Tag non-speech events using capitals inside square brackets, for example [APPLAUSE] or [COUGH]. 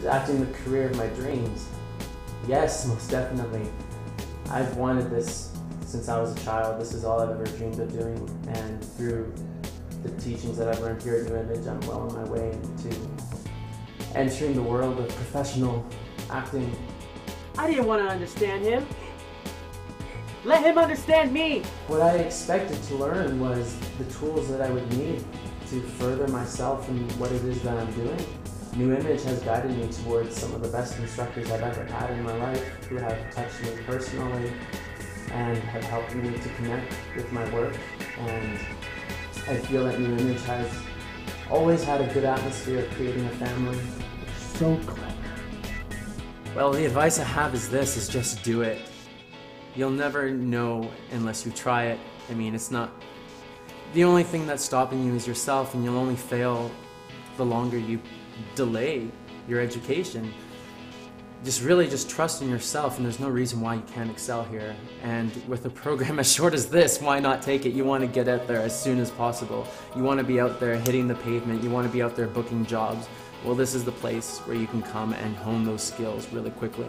is acting the career of my dreams? Yes, most definitely. I've wanted this since I was a child. This is all I've ever dreamed of doing, and through the teachings that I've learned here at New Image, I'm well on my way to entering the world of professional acting. I didn't want to understand him. Let him understand me. What I expected to learn was the tools that I would need to further myself in what it is that I'm doing. New Image has guided me towards some of the best instructors I've ever had in my life who have touched me personally and have helped me to connect with my work. And I feel that New Image has always had a good atmosphere of creating a family. So clever. Well, the advice I have is this, is just do it. You'll never know unless you try it. I mean, it's not... The only thing that's stopping you is yourself, and you'll only fail the longer you delay your education. Just really just trust in yourself, and there's no reason why you can't excel here. And with a program [LAUGHS] as short as this, why not take it? You want to get out there as soon as possible. You want to be out there hitting the pavement. You want to be out there booking jobs. Well, this is the place where you can come and hone those skills really quickly.